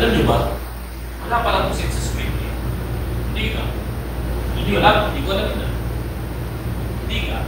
dalam juga Hindi ka. Hindi sebenarnya? Tiga. Hindi ko di kota Hindi Tiga.